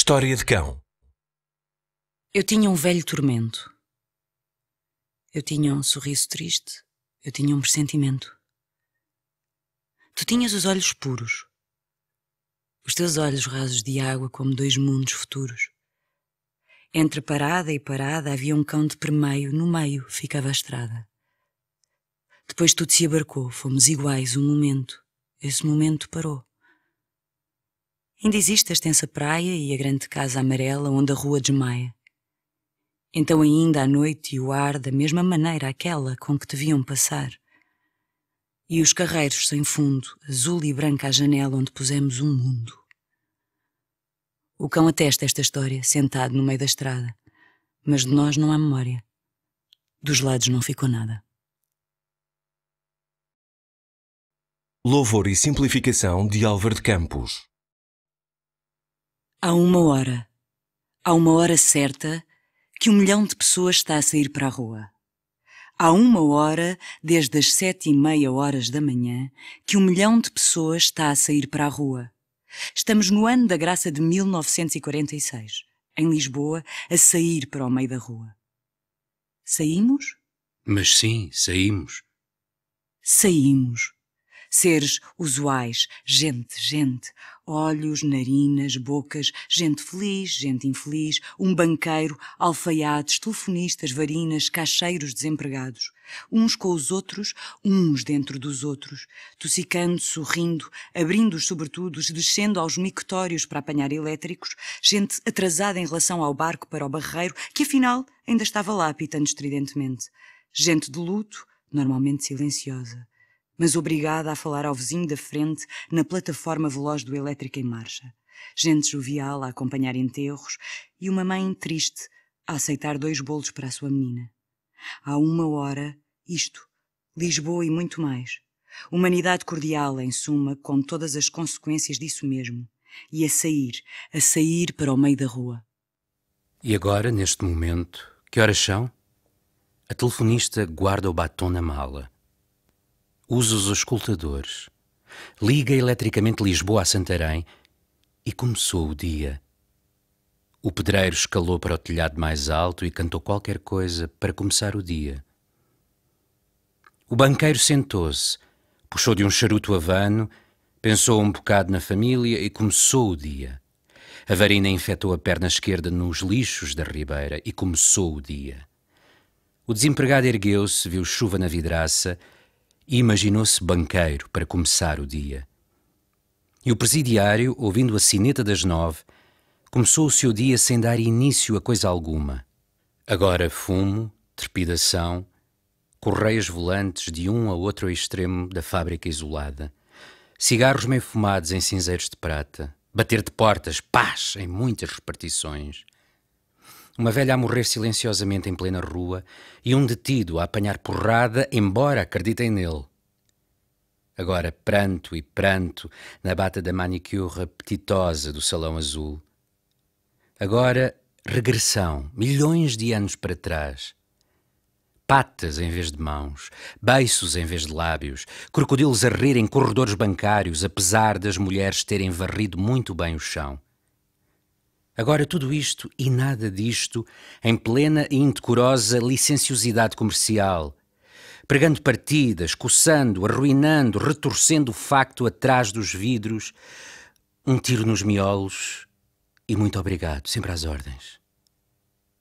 História de cão. Eu tinha um velho tormento. Eu tinha um sorriso triste. Eu tinha um pressentimento. Tu tinhas os olhos puros. Os teus olhos rasos de água como dois mundos futuros. Entre parada e parada havia um cão de permeio, no meio ficava a estrada. Depois tudo se abarcou, fomos iguais um momento. Esse momento parou. Ainda existe a extensa praia e a grande casa amarela onde a rua desmaia. Então ainda a noite e o ar da mesma maneira aquela com que deviam passar. E os carreiros sem fundo, azul e branca à janela onde pusemos um mundo. O cão atesta esta história, sentado no meio da estrada. Mas de nós não há memória. Dos lados não ficou nada. Louvor e simplificação de Álvaro de Campos. Há uma hora, há uma hora certa que um milhão de pessoas está a sair para a rua. Há uma hora, desde as sete e meia horas da manhã, que um milhão de pessoas está a sair para a rua. Estamos no ano da graça de 1946, em Lisboa, a sair para o meio da rua. Saímos? Mas sim, saímos. Saímos. Seres usuais, gente, gente, olhos, narinas, bocas, gente feliz, gente infeliz, um banqueiro, alfaiates, telefonistas, varinas, caixeiros desempregados, uns com os outros, uns dentro dos outros, tossicando, sorrindo, abrindo os sobretudos, descendo aos mictórios para apanhar elétricos, gente atrasada em relação ao barco para o barreiro, que afinal ainda estava lá pitando estridentemente, gente de luto, normalmente silenciosa mas obrigada a falar ao vizinho da frente na plataforma veloz do elétrico em marcha. Gente jovial a acompanhar enterros e uma mãe triste a aceitar dois bolos para a sua menina. Há uma hora, isto, Lisboa e muito mais. Humanidade cordial, em suma, com todas as consequências disso mesmo. E a sair, a sair para o meio da rua. E agora, neste momento, que horas são? A telefonista guarda o batom na mala usa os escutadores, liga eletricamente Lisboa a Santarém e começou o dia. O pedreiro escalou para o telhado mais alto e cantou qualquer coisa para começar o dia. O banqueiro sentou-se, puxou de um charuto havano, pensou um bocado na família e começou o dia. A varina infectou a perna esquerda nos lixos da ribeira e começou o dia. O desempregado ergueu-se, viu chuva na vidraça imaginou-se banqueiro para começar o dia. E o presidiário, ouvindo a sineta das nove, começou o seu dia sem dar início a coisa alguma. Agora fumo, trepidação, correias volantes de um a outro extremo da fábrica isolada, cigarros meio fumados em cinzeiros de prata, bater de portas, paz, em muitas repartições. Uma velha a morrer silenciosamente em plena rua e um detido a apanhar porrada, embora acreditem nele. Agora pranto e pranto na bata da manicure apetitosa do salão azul. Agora regressão, milhões de anos para trás. Patas em vez de mãos, beiços em vez de lábios, crocodilos a rir em corredores bancários, apesar das mulheres terem varrido muito bem o chão. Agora tudo isto e nada disto em plena e indecorosa licenciosidade comercial, pregando partidas, coçando, arruinando, retorcendo o facto atrás dos vidros, um tiro nos miolos e muito obrigado, sempre às ordens.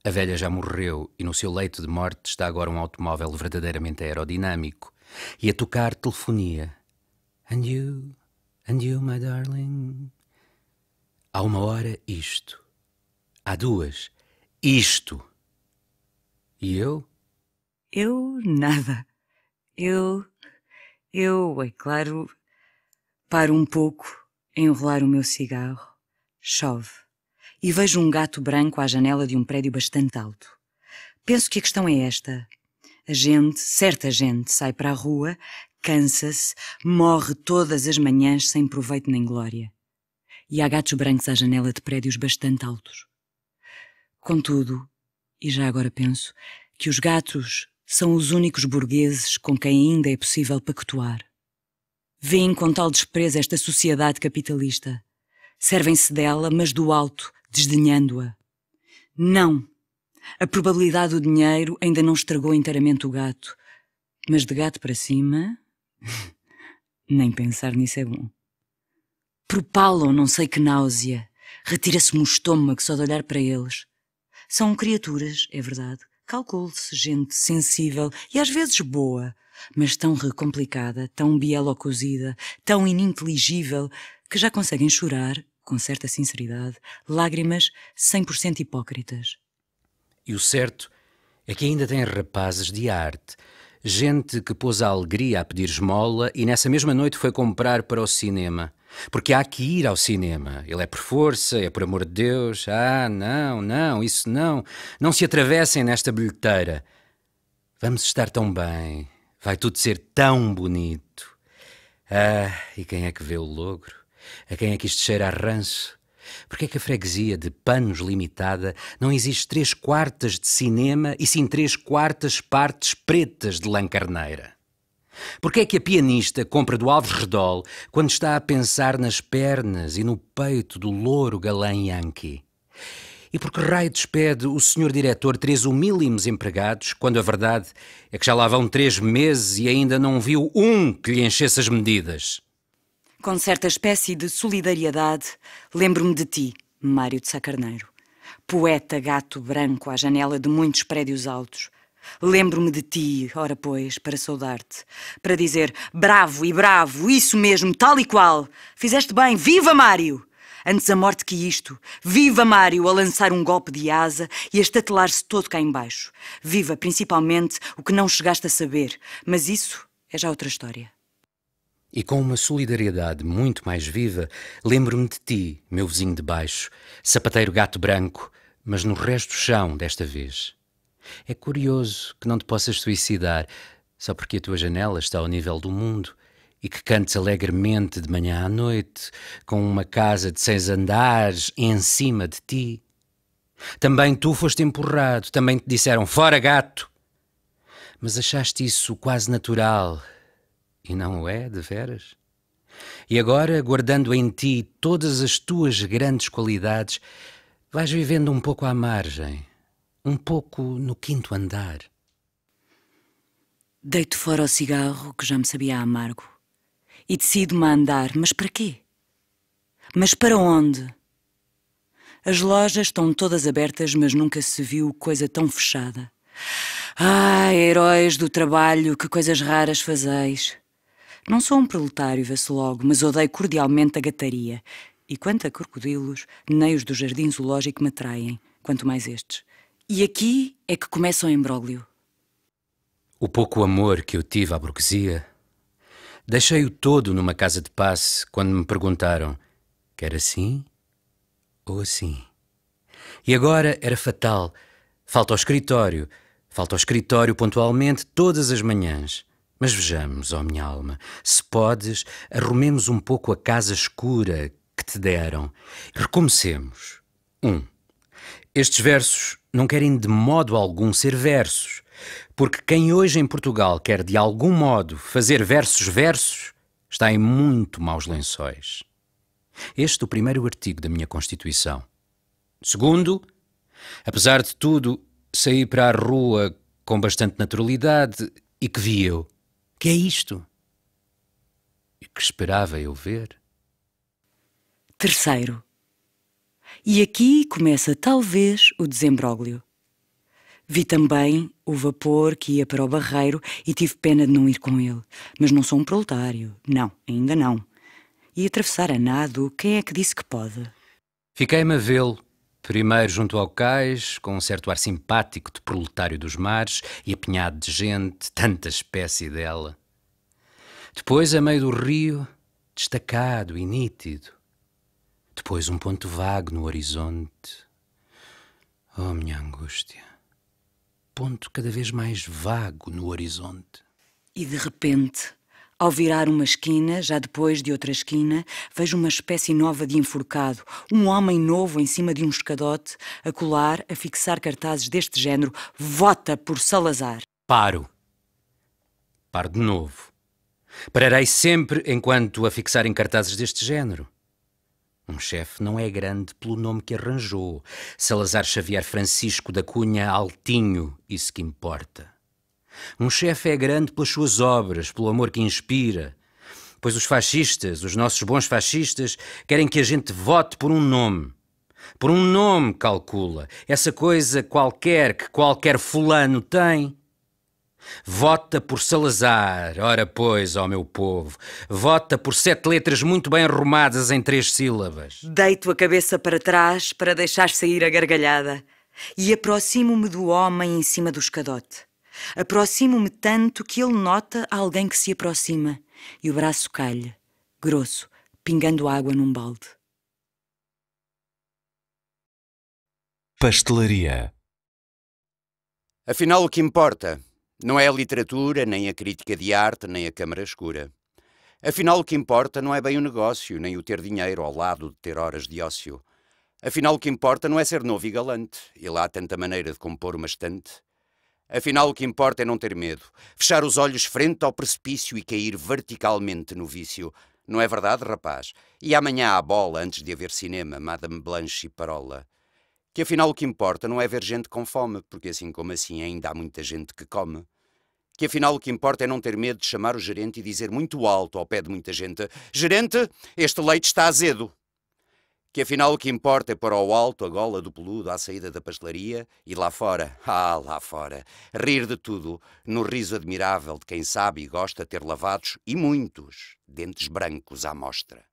A velha já morreu e no seu leito de morte está agora um automóvel verdadeiramente aerodinâmico e a tocar telefonia. And you, and you, my darling. Há uma hora isto. Há duas. Isto. E eu? Eu nada. Eu. Eu, é claro, paro um pouco enrolar o meu cigarro. Chove. E vejo um gato branco à janela de um prédio bastante alto. Penso que a questão é esta. A gente, certa gente, sai para a rua, cansa-se, morre todas as manhãs sem proveito nem glória. E há gatos brancos à janela de prédios bastante altos. Contudo, e já agora penso, que os gatos são os únicos burgueses com quem ainda é possível pactuar. Vêem com tal desprezo esta sociedade capitalista. Servem-se dela, mas do alto, desdenhando-a. Não! A probabilidade do dinheiro ainda não estragou inteiramente o gato. Mas de gato para cima. Nem pensar nisso é bom. Propalam não sei que náusea. Retira-se-me o estômago só de olhar para eles. São criaturas, é verdade. Calcule-se gente sensível e às vezes boa, mas tão recomplicada, tão bielocozida, tão ininteligível, que já conseguem chorar, com certa sinceridade, lágrimas 100% hipócritas. E o certo é que ainda tem rapazes de arte, gente que pôs a alegria a pedir esmola e nessa mesma noite foi comprar para o cinema. Porque há que ir ao cinema. Ele é por força, é por amor de Deus. Ah, não, não, isso não. Não se atravessem nesta bilheteira. Vamos estar tão bem. Vai tudo ser tão bonito. Ah, e quem é que vê o logro? A quem é que isto cheira a ranço? Porque é que a freguesia de panos limitada não existe três quartas de cinema e sim três quartas partes pretas de lã Porque é que a pianista compra do Alves Redol quando está a pensar nas pernas e no peito do louro galã Yankee? E por que raio despede o senhor diretor três humílimos empregados, quando a verdade é que já lá vão três meses e ainda não viu um que lhe enchesse as medidas? Com certa espécie de solidariedade, lembro-me de ti, Mário de Sacarneiro. Poeta gato branco à janela de muitos prédios altos. Lembro-me de ti, ora pois, para saudar-te, para dizer bravo e bravo, isso mesmo, tal e qual. Fizeste bem, viva Mário! Antes a morte que isto. Viva Mário a lançar um golpe de asa e a estatelar-se todo cá embaixo. Viva principalmente o que não chegaste a saber, mas isso é já outra história. E com uma solidariedade muito mais viva, lembro-me de ti, meu vizinho de baixo, sapateiro gato branco, mas no resto do chão desta vez. É curioso que não te possas suicidar só porque a tua janela está ao nível do mundo e que cantes alegremente de manhã à noite com uma casa de seis andares em cima de ti. Também tu foste empurrado, também te disseram fora gato. Mas achaste isso quase natural e não o é, de veras? E agora, guardando em ti todas as tuas grandes qualidades, vais vivendo um pouco à margem, um pouco no quinto andar. Deito fora o cigarro que já me sabia amargo e decido-me a andar, mas para quê? Mas para onde? As lojas estão todas abertas, mas nunca se viu coisa tão fechada. Ah, heróis do trabalho, que coisas raras fazeis. Não sou um proletário, vê-se logo, mas odeio cordialmente a gataria. E quanto a crocodilos, nem os do jardim zoológico me atraem, quanto mais estes. E aqui é que começa o imbróglio. O pouco amor que eu tive à burguesia, deixei-o todo numa casa de passe quando me perguntaram: quer assim ou assim? E agora era fatal. Falta ao escritório. Falta ao escritório pontualmente todas as manhãs. Mas vejamos, ó minha alma, se podes, arrumemos um pouco a casa escura que te deram. Recomecemos. 1. Um, estes versos não querem de modo algum ser versos, porque quem hoje em Portugal quer de algum modo fazer versos versos está em muito maus lençóis. Este é o primeiro artigo da minha Constituição. Segundo, apesar de tudo, saí para a rua com bastante naturalidade e que vi eu que é isto? E que esperava eu ver? Terceiro. E aqui começa talvez o desembróglio. Vi também o vapor que ia para o barreiro e tive pena de não ir com ele. Mas não sou um proletário. Não, ainda não. E atravessar a nado, quem é que disse que pode? Fiquei-me a vê-lo, primeiro junto ao cais, com um certo ar simpático de proletário dos mares e apinhado de gente, tanta espécie dela. Depois, a meio do rio, destacado e nítido. Depois, um ponto vago no horizonte. Oh, minha angústia! Ponto cada vez mais vago no horizonte. E de repente, ao virar uma esquina, já depois de outra esquina, vejo uma espécie nova de enforcado, um homem novo em cima de um escadote, a colar, a fixar cartazes deste género: Vota por Salazar. Paro. Paro de novo. Pararei sempre enquanto a fixar em cartazes deste género. Um chefe não é grande pelo nome que arranjou. Salazar Xavier Francisco da Cunha Altinho, isso que importa. Um chefe é grande pelas suas obras, pelo amor que inspira. Pois os fascistas, os nossos bons fascistas, querem que a gente vote por um nome. Por um nome, calcula. Essa coisa qualquer que qualquer fulano tem. Vota por Salazar, ora pois, ó meu povo, vota por sete letras muito bem arrumadas em três sílabas. Deito a cabeça para trás para deixar sair a gargalhada e aproximo-me do homem em cima do escadote. Aproximo-me tanto que ele nota alguém que se aproxima e o braço calha, grosso, pingando água num balde. Pastelaria. Afinal, o que importa não é a literatura, nem a crítica de arte, nem a câmara escura. Afinal, o que importa não é bem o negócio, nem o ter dinheiro ao lado de ter horas de ócio. Afinal, o que importa não é ser novo e galante, e lá há tanta maneira de compor uma estante. Afinal, o que importa é não ter medo, fechar os olhos frente ao precipício e cair verticalmente no vício. Não é verdade, rapaz? E amanhã há bola antes de haver cinema, Madame Blanche e Parola. Que afinal o que importa não é ver gente com fome, porque assim como assim ainda há muita gente que come. Que afinal o que importa é não ter medo de chamar o gerente e dizer muito alto ao pé de muita gente: Gerente, este leite está azedo que afinal o que importa é pôr ao alto a gola do peludo à saída da pastelaria e lá fora, ah, lá fora, rir de tudo, no riso admirável de quem sabe e gosta ter lavados, e muitos, dentes brancos à mostra.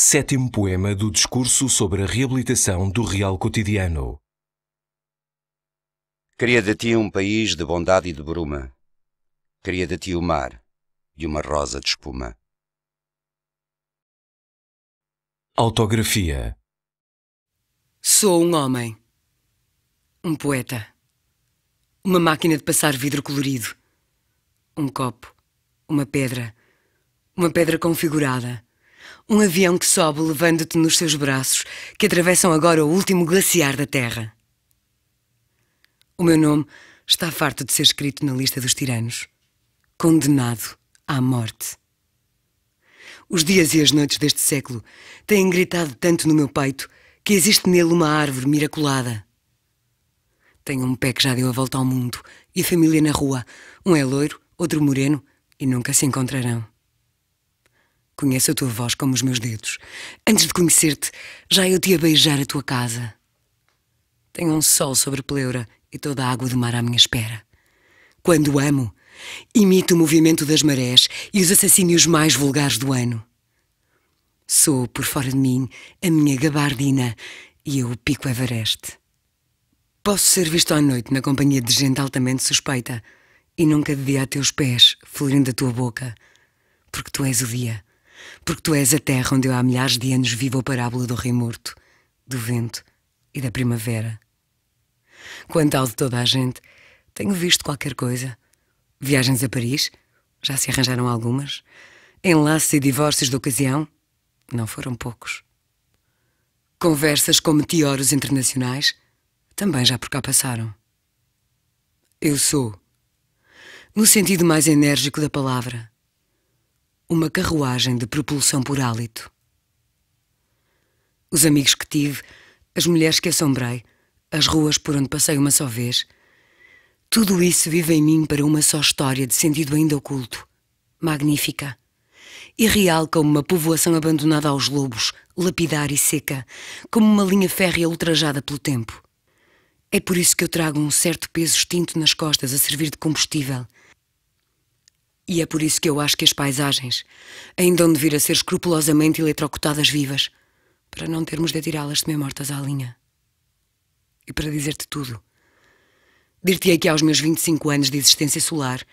Sétimo poema do discurso sobre a reabilitação do real cotidiano. Queria de ti um país de bondade e de bruma. Queria de ti o mar e uma rosa de espuma. Autografia. Sou um homem. Um poeta. Uma máquina de passar vidro colorido. Um copo. Uma pedra. Uma pedra configurada. Um avião que sobe levando-te nos seus braços, que atravessam agora o último glaciar da Terra. O meu nome está farto de ser escrito na lista dos tiranos. Condenado à morte. Os dias e as noites deste século têm gritado tanto no meu peito que existe nele uma árvore miraculada. Tenho um pé que já deu a volta ao mundo e família na rua. Um é loiro, outro moreno e nunca se encontrarão. Conheço a tua voz como os meus dedos. Antes de conhecer-te, já eu te ia beijar a tua casa. Tenho um sol sobre pleura e toda a água do mar à minha espera. Quando amo, Imito o movimento das marés e os assassínios mais vulgares do ano. Sou, por fora de mim, a minha gabardina e eu o pico Everest. Posso ser visto à noite na companhia de gente altamente suspeita e nunca de dia a teus pés, florindo a tua boca, porque tu és o dia, porque tu és a terra onde eu há milhares de anos vivo a parábola do rei morto, do vento e da primavera. Quanto ao de toda a gente, tenho visto qualquer coisa Viagens a Paris? Já se arranjaram algumas? Enlaces e divórcios de ocasião? Não foram poucos. Conversas com meteoros internacionais? Também já por cá passaram. Eu sou, no sentido mais enérgico da palavra, uma carruagem de propulsão por hálito. Os amigos que tive, as mulheres que assombrei, as ruas por onde passei uma só vez, tudo isso vive em mim para uma só história de sentido ainda oculto, magnífica, irreal como uma povoação abandonada aos lobos, lapidar e seca, como uma linha férrea ultrajada pelo tempo. É por isso que eu trago um certo peso extinto nas costas a servir de combustível. E é por isso que eu acho que as paisagens ainda hão de vir a ser escrupulosamente eletrocutadas vivas, para não termos de atirá-las de mortas à linha. E para dizer-te tudo Dir-te-ei que aos meus 25 anos de existência solar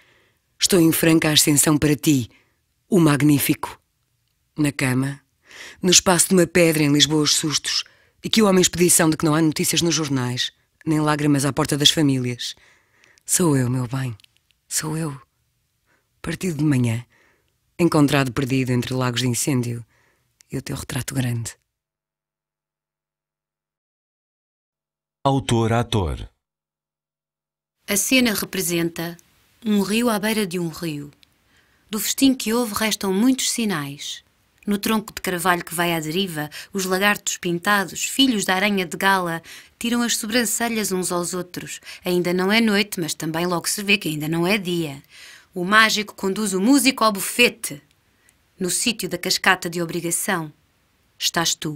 estou em franca ascensão para ti, o magnífico. Na cama, no espaço de uma pedra em Lisboa os sustos, e que o homem expedição de que não há notícias nos jornais, nem lágrimas à porta das famílias. Sou eu, meu bem, sou eu. Partido de manhã, encontrado perdido entre lagos de incêndio e o teu retrato grande. Autor-ator a cena representa um rio à beira de um rio. Do festim que houve restam muitos sinais. No tronco de carvalho que vai à deriva, os lagartos pintados, filhos da aranha de gala, tiram as sobrancelhas uns aos outros. Ainda não é noite, mas também logo se vê que ainda não é dia. O mágico conduz o músico ao bufete. No sítio da cascata de obrigação, estás tu.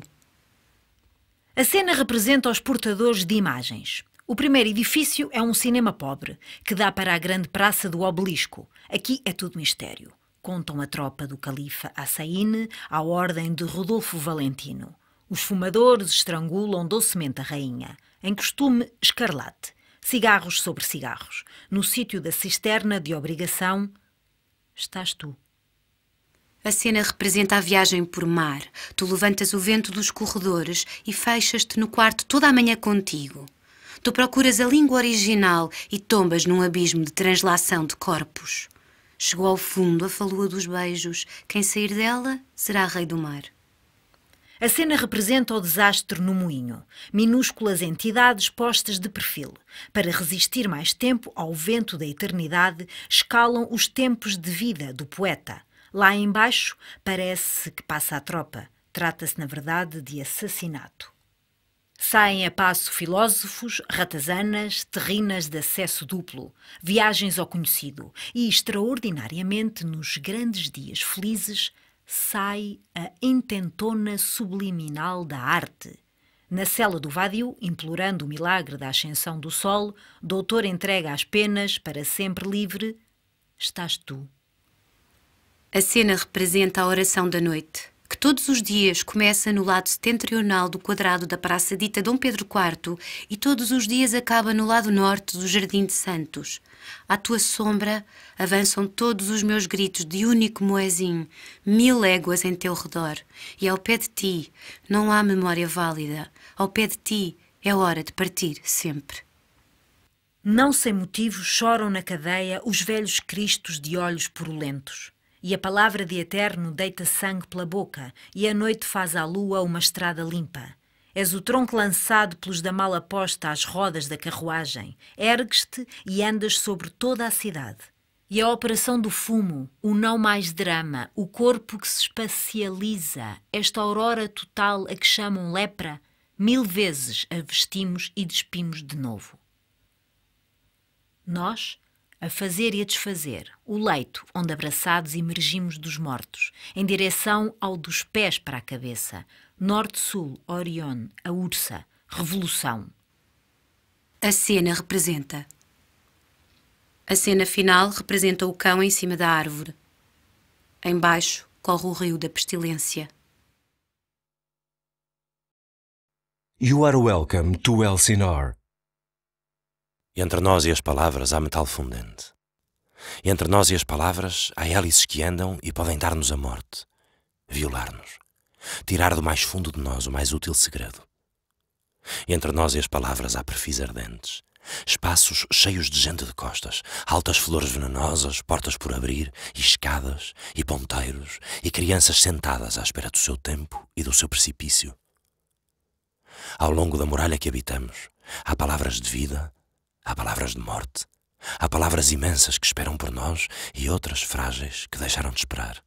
A cena representa os portadores de imagens. O primeiro edifício é um cinema pobre, que dá para a grande praça do obelisco. Aqui é tudo mistério contam a tropa do califa Assaíne à ordem de Rodolfo Valentino. Os fumadores estrangulam docemente a rainha, em costume escarlate, cigarros sobre cigarros. No sítio da cisterna de obrigação, estás tu. A cena representa a viagem por mar. Tu levantas o vento dos corredores e fechas-te no quarto toda a manhã contigo. Tu procuras a língua original e tombas num abismo de translação de corpos. Chegou ao fundo a falua dos beijos. Quem sair dela será rei do mar. A cena representa o desastre no moinho, minúsculas entidades postas de perfil. Para resistir mais tempo ao vento da eternidade, escalam os tempos de vida do poeta. Lá embaixo parece que passa a tropa. Trata-se, na verdade, de assassinato. Saem a passo filósofos, ratazanas, terrinas de acesso duplo, viagens ao conhecido e, extraordinariamente, nos grandes dias felizes, sai a intentona subliminal da arte. Na cela do vadio, implorando o milagre da ascensão do sol, doutor entrega as penas para sempre livre, estás tu. A cena representa a oração da noite que todos os dias começa no lado setentrional do quadrado da Praça Dita Dom Pedro IV e todos os dias acaba no lado norte do Jardim de Santos. À tua sombra avançam todos os meus gritos de único moezinho, mil léguas em teu redor. E ao pé de ti não há memória válida. Ao pé de ti é hora de partir sempre. Não sem motivo choram na cadeia os velhos cristos de olhos purulentos. E a palavra de eterno deita sangue pela boca, e a noite faz à lua uma estrada limpa. És o tronco lançado pelos da mala posta às rodas da carruagem. Ergues-te e andas sobre toda a cidade. E a operação do fumo, o não mais drama, o corpo que se espacializa, esta aurora total a que chamam lepra, mil vezes a vestimos e despimos de novo. Nós, a fazer e a desfazer, o leito onde abraçados emergimos dos mortos, em direção ao dos pés para a cabeça, norte-sul, Orion, a Ursa, revolução. A cena representa. A cena final representa o cão em cima da árvore. Embaixo corre o rio da pestilência. You are welcome to Elsinore. E entre nós e as palavras há metal fundente. E entre nós e as palavras há hélices que andam e podem dar-nos a morte, violar-nos, tirar do mais fundo de nós o mais útil segredo. Entre nós e as palavras há perfis ardentes, espaços cheios de gente de costas, altas flores venenosas, portas por abrir, e escadas, e ponteiros, e crianças sentadas à espera do seu tempo e do seu precipício. Ao longo da muralha que habitamos, há palavras de vida Há palavras de morte. Há palavras imensas que esperam por nós e outras frágeis que deixaram de esperar.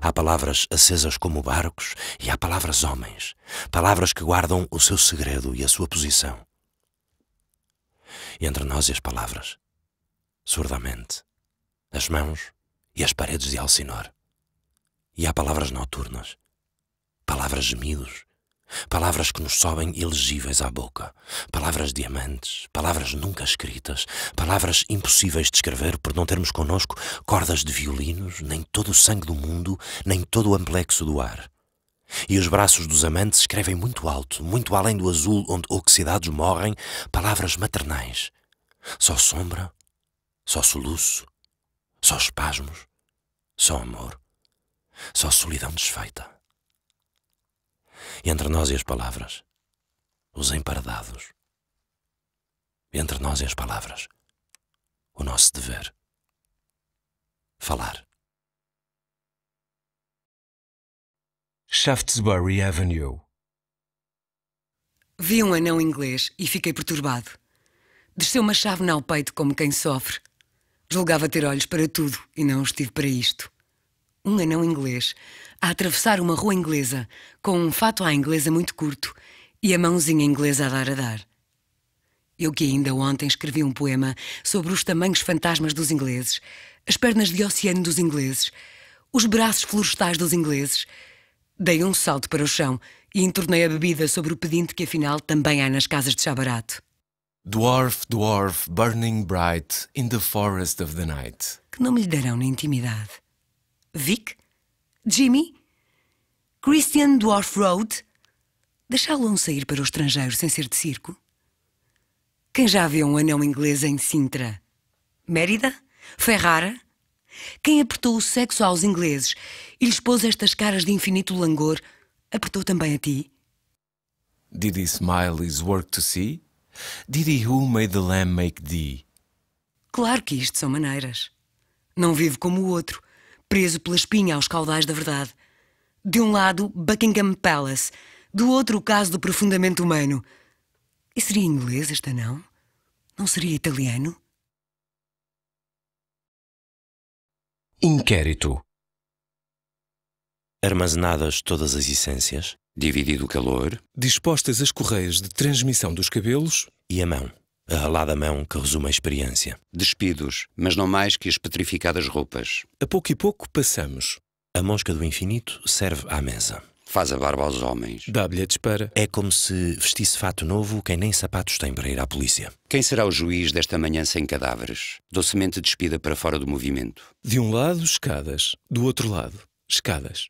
Há palavras acesas como barcos e há palavras homens, palavras que guardam o seu segredo e a sua posição. E entre nós e as palavras, surdamente, as mãos e as paredes de Alcinor. E há palavras noturnas, palavras gemidos Palavras que nos sobem ilegíveis à boca, palavras diamantes, palavras nunca escritas, palavras impossíveis de escrever por não termos connosco cordas de violinos, nem todo o sangue do mundo, nem todo o amplexo do ar. E os braços dos amantes escrevem muito alto, muito além do azul onde oxidados morrem, palavras maternais. Só sombra, só soluço, só espasmos, só amor, só solidão desfeita entre nós e as palavras, os empardados. Entre nós e as palavras, o nosso dever. Falar. Shaftesbury Avenue. Vi um anão inglês e fiquei perturbado. Desceu uma chave ao peito como quem sofre. Julgava ter olhos para tudo e não os tive para isto. Um anão inglês a atravessar uma rua inglesa com um fato à inglesa muito curto e a mãozinha inglesa a dar a dar. Eu que ainda ontem escrevi um poema sobre os tamanhos fantasmas dos ingleses, as pernas de oceano dos ingleses, os braços florestais dos ingleses. Dei um salto para o chão e entornei a bebida sobre o pedinte que afinal também há nas casas de chá barato. Dwarf, dwarf, burning bright in the forest of the night. Que não me lhe darão na intimidade. Vic? Jimmy? Christian Dwarf Road? Deixá-lo sair para o estrangeiro sem ser de circo? Quem já viu um anão inglês em Sintra? Mérida? Ferrara? Quem apertou o sexo aos ingleses e lhes pôs estas caras de infinito langor, apertou também a ti? Did he smile his work to see? Did he who made the lamb make thee? Claro que isto são maneiras. Não vivo como o outro, preso pela espinha aos caudais da verdade. De um lado, Buckingham Palace, do outro, o caso do profundamente humano. E seria inglês esta não? Não seria italiano? Inquérito. Armazenadas todas as essências Dividido o calor, Dispostas as correias de transmissão dos cabelos, e a mão, a ralada mão que resume a experiência. despidos, mas não mais que as petrificadas roupas. a pouco e pouco passamos. A mosca do infinito serve à mesa. Faz a barba aos homens. Dá bilhetes para. É como se vestisse fato novo quem nem sapatos tem para ir à polícia. Quem será o juiz desta manhã sem cadáveres? Docemente despida para fora do movimento. De um lado, escadas. Do outro lado, escadas.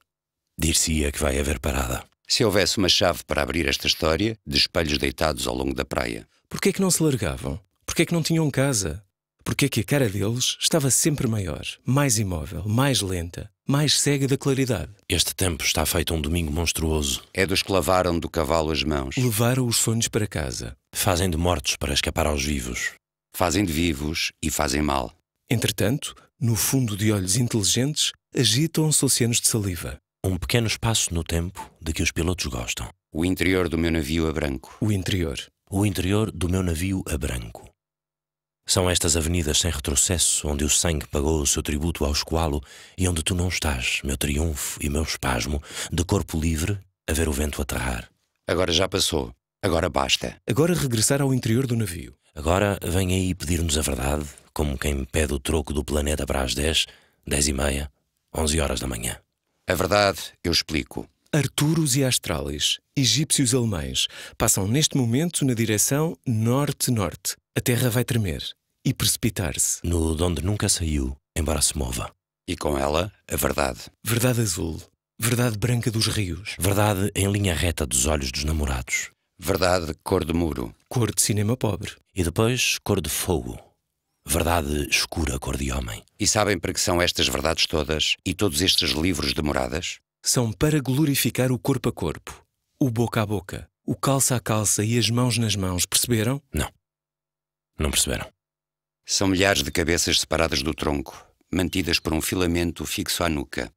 Dir-se-ia que vai haver parada. Se houvesse uma chave para abrir esta história, de espelhos deitados ao longo da praia. Porquê é que não se largavam? Porquê é que não tinham casa? Porquê é que a cara deles estava sempre maior, mais imóvel, mais lenta, mais cega da claridade? Este tempo está feito um domingo monstruoso. É dos que lavaram do cavalo as mãos. Levaram os sonhos para casa. Fazem de mortos para escapar aos vivos. Fazem de vivos e fazem mal. Entretanto, no fundo de olhos inteligentes, agitam-se oceanos de saliva. Um pequeno espaço no tempo de que os pilotos gostam. O interior do meu navio a branco. O interior. O interior do meu navio a branco. São estas avenidas sem retrocesso onde o sangue pagou o seu tributo ao escoalo e onde tu não estás, meu triunfo e meu espasmo, de corpo livre, a ver o vento aterrar. Agora já passou. Agora basta. Agora regressar ao interior do navio. Agora vem aí pedir-nos a verdade, como quem pede o troco do planeta para as 10, 10 e meia, 11 horas da manhã. A verdade, eu explico. Arturos e Astralis, egípcios alemães, passam neste momento na direção norte-norte. A Terra vai tremer e precipitar-se. No de onde nunca saiu, embora se mova. E com ela, a verdade. Verdade azul, verdade branca dos rios, Verdade em linha reta dos olhos dos namorados. Verdade cor de muro. cor de cinema pobre. E depois cor de fogo. Verdade escura cor de homem. E sabem para que são estas verdades todas e todos estes livros de moradas? São para glorificar o corpo a corpo, o boca a boca, o calça a calça e as mãos nas mãos, perceberam? Não perceberam? São milhares de cabeças separadas do tronco, mantidas por um filamento fixo à nuca.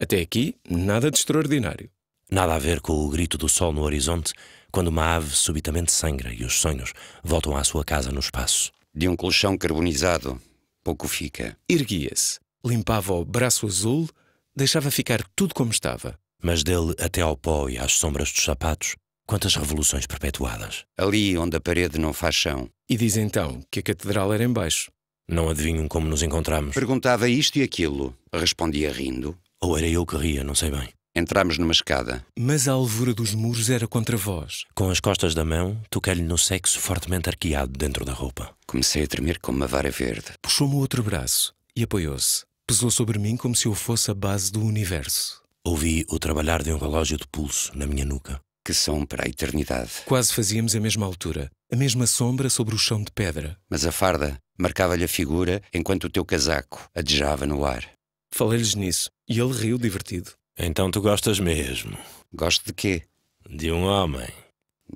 Até aqui, nada de extraordinário. Nada a ver com o grito do sol no horizonte quando uma ave subitamente sangra e os sonhos voltam à sua casa no espaço. De um colchão carbonizado, pouco fica. Erguia-se, limpava o braço azul, deixava ficar tudo como estava. Mas dele até ao pó e às sombras dos sapatos, quantas revoluções perpetuadas. Ali onde a parede não faz chão. E diz então que a catedral era em baixo. Não adivinham como nos encontramos? Perguntava isto e aquilo. Respondia rindo. Ou era eu que ria, não sei bem. Entramos numa escada. Mas a alvura dos muros era contra vós. Com as costas da mão, toquei-lhe no sexo fortemente arqueado dentro da roupa. Comecei a tremer como uma vara verde. Puxou-me o outro braço e apoiou-se. Pesou sobre mim como se eu fosse a base do universo. Ouvi o trabalhar de um relógio de pulso na minha nuca. Que som para a eternidade. Quase fazíamos a mesma altura, a mesma sombra sobre o chão de pedra. Mas a farda marcava-lhe a figura enquanto o teu casaco adejava no ar. Falei-lhes nisso e ele riu divertido. Então tu gostas mesmo Gosto de quê? de um homem.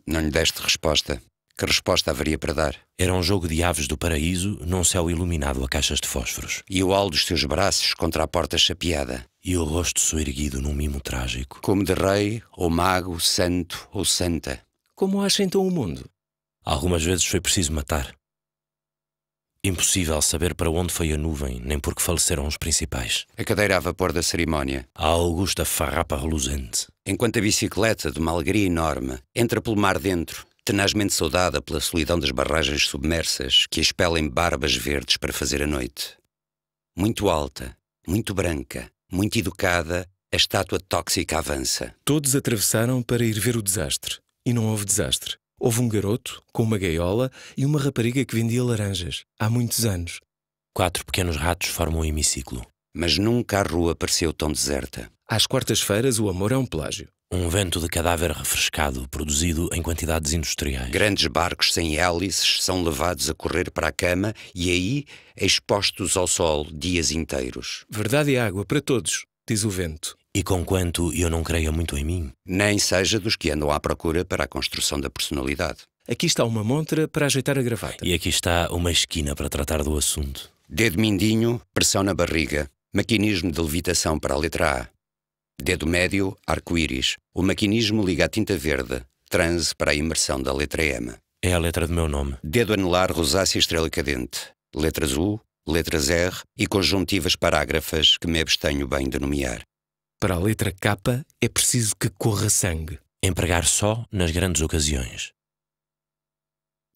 Não lhe deste resposta. Que resposta haveria para dar? Era um jogo de aves do paraíso num céu iluminado a caixas de fósforos. E o halo dos teus braços contra a porta chapeada. E o rosto soerguido num mimo trágico. Como de rei, ou mago, santo ou santa. Como acha então o mundo? Algumas vezes foi preciso matar. Impossível saber para onde foi a nuvem, nem porque faleceram os principais. A cadeira a vapor da cerimónia. A augusta farrapa reluzente. Enquanto a bicicleta, de uma alegria enorme, entra pelo mar dentro, tenazmente saudada pela solidão das barragens submersas que expelem barbas verdes para fazer a noite. Muito alta, muito branca, muito educada, a estátua tóxica avança. Todos atravessaram para ir ver o desastre. E não houve desastre. Houve um garoto com uma gaiola e uma rapariga que vendia laranjas, há muitos anos. Quatro pequenos ratos formam um hemiciclo. Mas nunca a rua pareceu tão deserta. Às quartas-feiras, o amor é um plágio. Um vento de cadáver refrescado, produzido em quantidades industriais. Grandes barcos sem hélices são levados a correr para a cama e aí expostos ao sol dias inteiros. Verdade e água para todos, diz o vento. E conquanto eu não creia muito em mim, Nem seja dos que andam à procura para a construção da personalidade. Aqui está uma montra para ajeitar a gravata. e aqui está uma esquina para tratar do assunto. Dedo mindinho, pressão na barriga. Maquinismo de levitação para a letra A. Dedo médio, arco-íris. O maquinismo liga a tinta verde. Transe para a imersão da letra M. É a letra do meu nome. Dedo anelar, rosácea estrela cadente. Letras U, letras R e conjuntivas parágrafas que me abstenho bem de nomear. Para a letra K é preciso que corra sangue. Empregar só nas grandes ocasiões.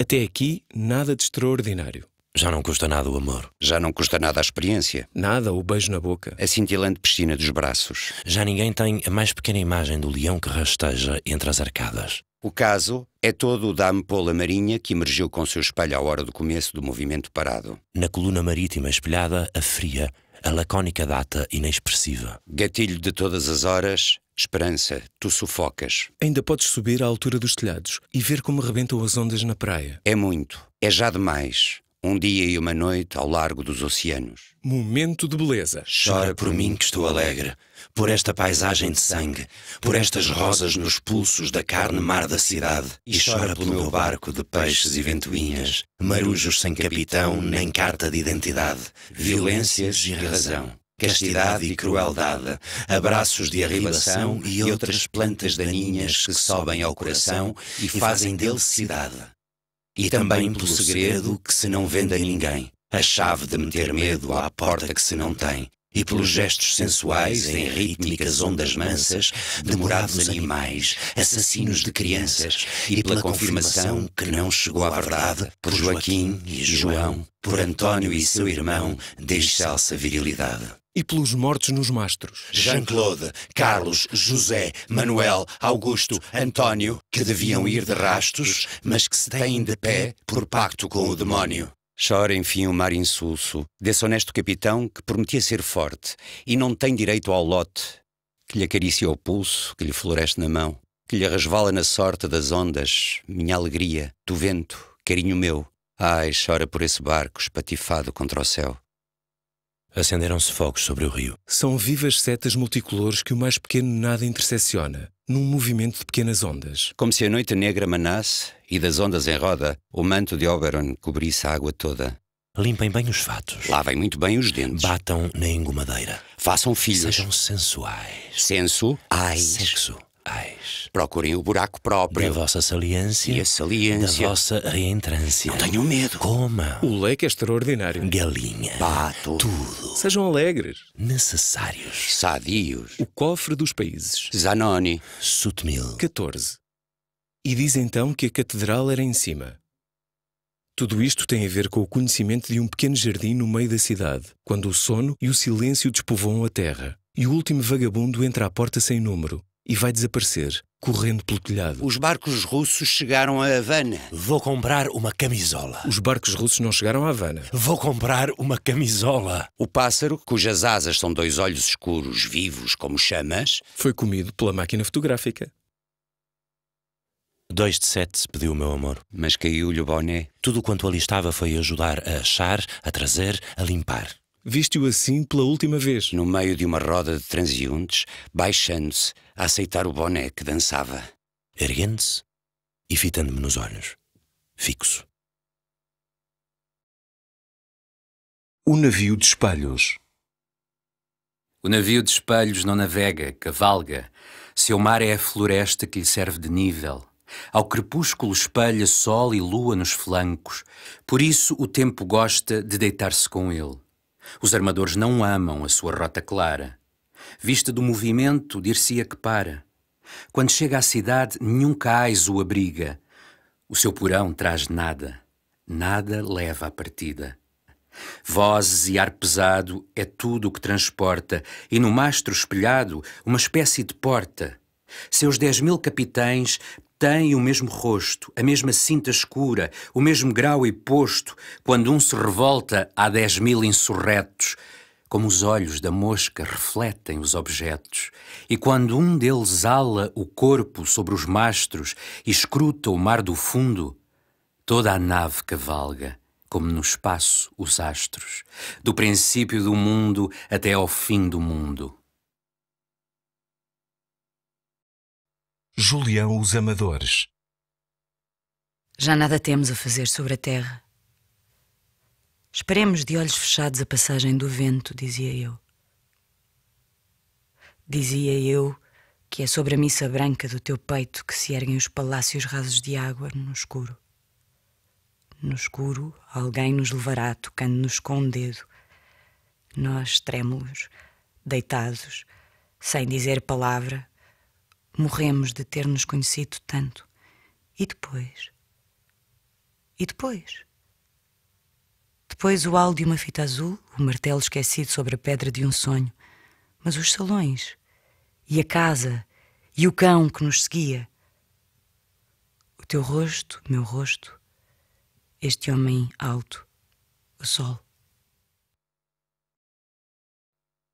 Até aqui, nada de extraordinário. Já não custa nada o amor. Já não custa nada a experiência. Nada o beijo na boca. A cintilante piscina dos braços. Já ninguém tem a mais pequena imagem do leão que rasteja entre as arcadas. O caso é todo o da ampola marinha que emergiu com seu espelho à hora do começo do movimento parado. Na coluna marítima espelhada, a fria, a lacónica data inexpressiva. Gatilho de todas as horas, esperança, tu sufocas. Ainda podes subir à altura dos telhados e ver como rebentam as ondas na praia. É muito, é já demais. Um dia e uma noite ao largo dos oceanos. Momento de beleza. Chora por mim que estou alegre, por esta paisagem de sangue, por estas rosas nos pulsos da carne mar da cidade, e chora pelo meu barco de peixes e ventoinhas, marujos sem capitão nem carta de identidade, violências e razão. Castidade e crueldade, abraços de arribação e outras plantas daninhas que sobem ao coração e fazem dele cidade. E também pelo segredo que se não vende a ninguém, a chave de meter medo à porta que se não tem, e pelos gestos sensuais em rítmicas ondas mansas, demorados animais, assassinos de crianças, e pela confirmação que não chegou à verdade, por Joaquim e João, por António e seu irmão, de excelsa virilidade. E pelos mortos nos mastros. Jean-Claude, Carlos, José, Manuel, Augusto, António, que deviam ir de rastos, mas que se têm de pé por pacto com o demónio. Chora enfim o mar insulso desse honesto capitão que prometia ser forte e não tem direito ao lote, que lhe acaricia o pulso, que lhe floresce na mão, que lhe resvala na sorte das ondas, minha alegria, do vento, carinho meu. Ai, chora por esse barco espatifado contra o céu. Acenderam-se fogos sobre o rio. São vivas setas multicolores que o mais pequeno nada intersecciona, num movimento de pequenas ondas. Como se a noite negra manasse e das ondas em roda o manto de Oberon cobrisse a água toda. Limpem bem os fatos. Lavem muito bem os dentes. Batam na engomadeira. Façam filhos. Sejam sensuais. Senso, ais. Sexo. Ais. Procurem o buraco Da próprio. vossa saliência. E a saliência. Da vossa reentrância. Não tenham medo. Coma. O leque é extraordinário. Galinha. Pato. Tudo. Sejam alegres. Necessários. Sadios. O cofre dos países. Zanoni. Sutmil. 14. E diz então que a catedral era em cima. Tudo isto tem a ver com o conhecimento de um pequeno jardim no meio da cidade, quando o sono e o silêncio despovoam a terra, e o último vagabundo entra à porta sem número e vai desaparecer, correndo pelo telhado. Os barcos russos chegaram a Havana. Vou comprar uma camisola. Os barcos russos não chegaram à Havana. Vou comprar uma camisola. O pássaro, cujas asas são dois olhos escuros vivos como chamas, Foi comido pela máquina fotográfica. Dois de sete se pediu o meu amor. mas caiu-lhe o boné. Tudo quanto ali estava foi ajudar a achar, a trazer, a limpar. Viste-o assim pela última vez. No meio de uma roda de transeuntes, baixando-se a aceitar o boné que dançava. Erguendo-se e fitando-me nos olhos. Fixo. O navio de espelhos. O navio de espelhos não navega, cavalga. Seu mar é a floresta que lhe serve de nível. Ao crepúsculo espelha sol e lua nos flancos, por isso o tempo gosta de deitar-se com ele. Os armadores não amam a sua rota clara. Vista do movimento, dir-se-ia que para. Quando chega à cidade, nenhum cais o abriga. O seu porão traz nada, nada leva à partida. Vozes e ar pesado é tudo o que transporta, e no mastro espelhado, uma espécie de porta. Seus dez mil capitães têm o mesmo rosto, a mesma cinta escura, o mesmo grau e posto. Quando um se revolta, há dez mil insurretos. Como os olhos da mosca refletem os objetos. E quando um deles ala o corpo sobre os mastros e escruta o mar do fundo, toda a nave cavalga como no espaço os astros, do princípio do mundo até ao fim do mundo. Julião os Amadores Já nada temos a fazer sobre a terra. Esperemos de olhos fechados a passagem do vento, dizia eu. Dizia eu que é sobre a missa branca do teu peito que se erguem os palácios rasos de água no escuro. No escuro, alguém nos levará tocando-nos com um dedo. Nós, trêmulos, deitados, sem dizer palavra, morremos de ter nos conhecido tanto. E depois? E depois? Depois o halo de uma fita azul, o martelo esquecido sobre a pedra de um sonho. Mas os salões, e a casa, e o cão que nos seguia. O teu rosto, meu rosto, este homem alto, o sol.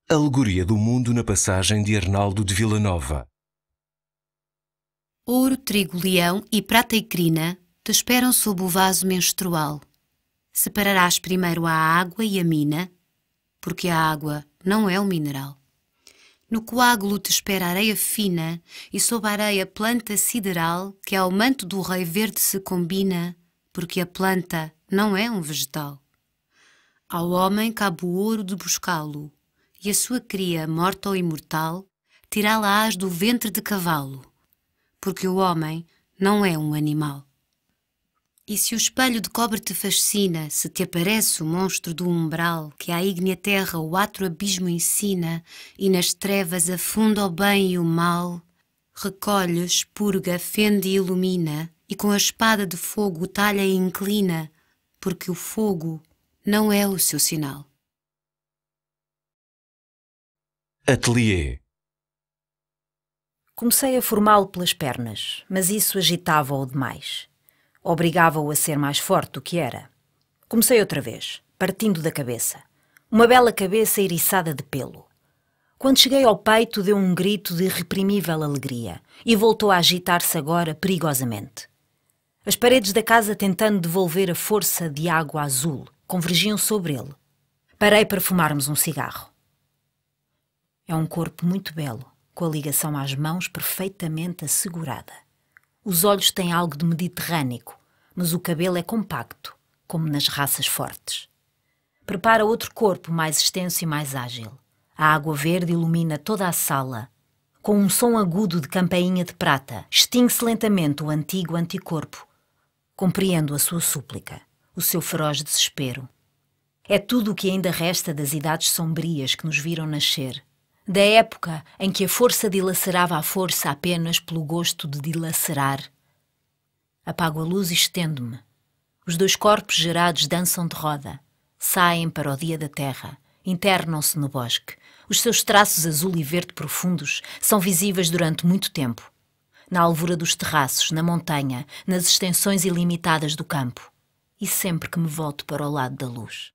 Alegoria do mundo na passagem de Arnaldo de Villanova. Ouro, trigo, leão e prata e crina te esperam sob o vaso menstrual. Separarás primeiro a água e a mina, porque a água não é um mineral. No coágulo te espera areia fina e sob a areia planta sideral que ao manto do rei verde se combina porque a planta não é um vegetal. Ao homem cabe o ouro de buscá-lo, e a sua cria, morta ou imortal, tirá-la-ás do ventre de cavalo, porque o homem não é um animal. E se o espelho de cobre te fascina, se te aparece o monstro do umbral, que à ígnea terra o atro abismo ensina, e nas trevas afunda o bem e o mal, recolhes, purga, fende e ilumina, e com a espada de fogo talha e inclina, porque o fogo não é o seu sinal. Atelier Comecei a formá-lo pelas pernas, mas isso agitava-o demais. Obrigava-o a ser mais forte do que era. Comecei outra vez, partindo da cabeça. Uma bela cabeça eriçada de pelo. Quando cheguei ao peito, deu um grito de irreprimível alegria e voltou a agitar-se agora perigosamente. As paredes da casa, tentando devolver a força de água azul, convergiam sobre ele. Parei para fumarmos um cigarro. É um corpo muito belo, com a ligação às mãos perfeitamente assegurada. Os olhos têm algo de mediterrâneo, mas o cabelo é compacto, como nas raças fortes. Prepara outro corpo mais extenso e mais ágil. A água verde ilumina toda a sala. Com um som agudo de campainha de prata, extingue-se lentamente o antigo anticorpo Compreendo a sua súplica, o seu feroz desespero. É tudo o que ainda resta das idades sombrias que nos viram nascer, da época em que a força dilacerava a força apenas pelo gosto de dilacerar. Apago a luz e estendo-me. Os dois corpos gerados dançam de roda, saem para o dia da terra, internam-se no bosque. Os seus traços azul e verde profundos são visíveis durante muito tempo na alvura dos terraços, na montanha, nas extensões ilimitadas do campo. E sempre que me volto para o lado da luz.